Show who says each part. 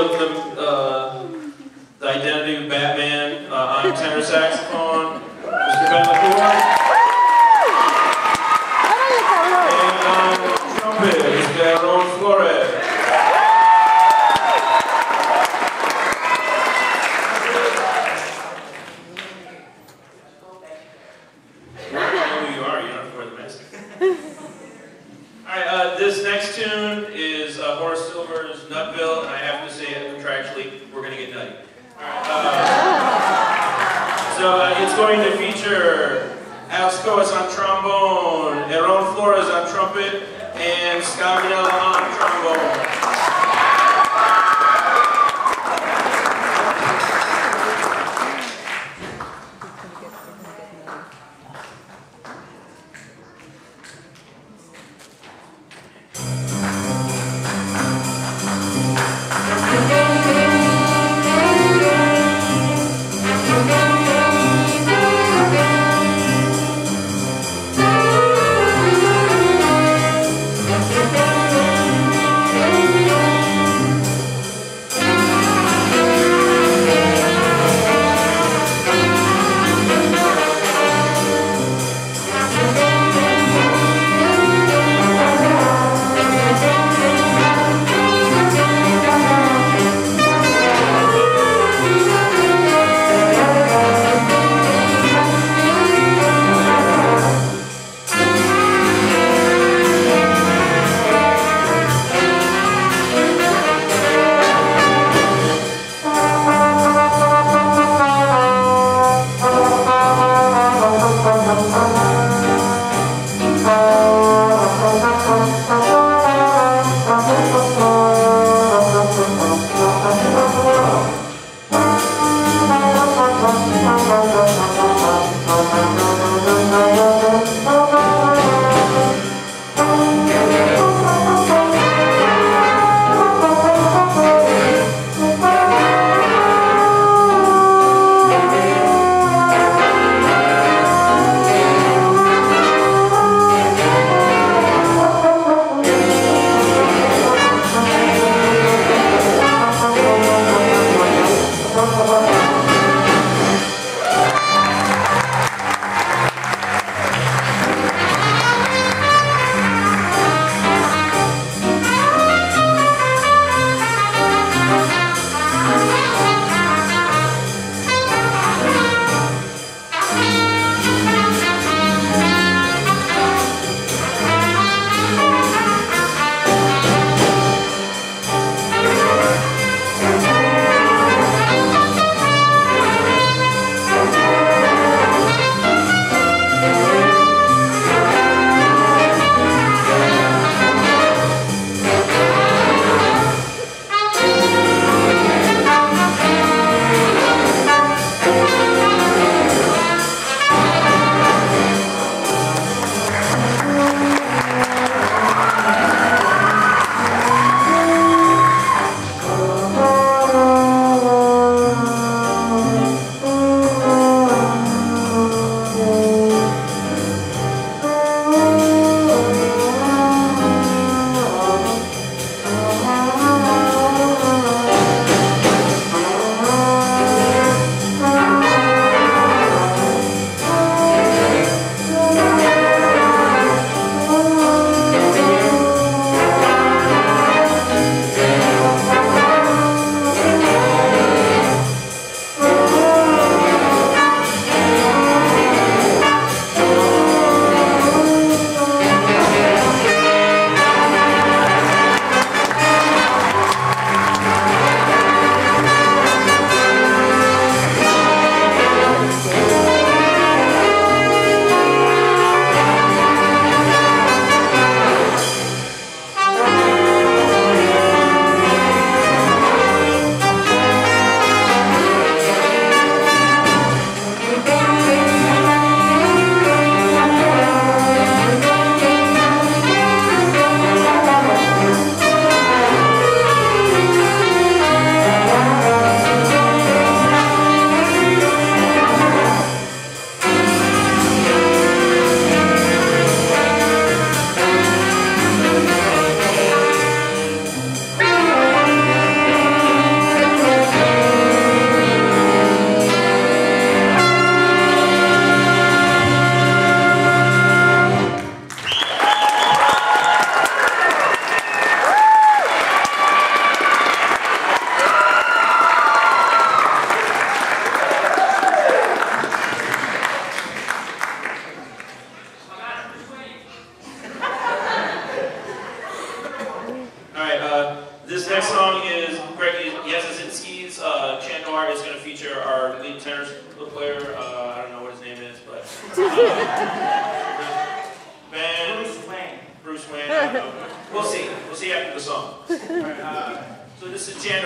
Speaker 1: of the we're gonna get nutty. So uh, it's going to feature Alex on trombone, Aaron Flores on trumpet, and Scott on trombone. Is going to feature our lead tenor player. Uh, I don't know what his name is, but uh, ben, Bruce Wayne. Bruce Wayne. We'll see. We'll see after the song. Right, uh, so this is Jan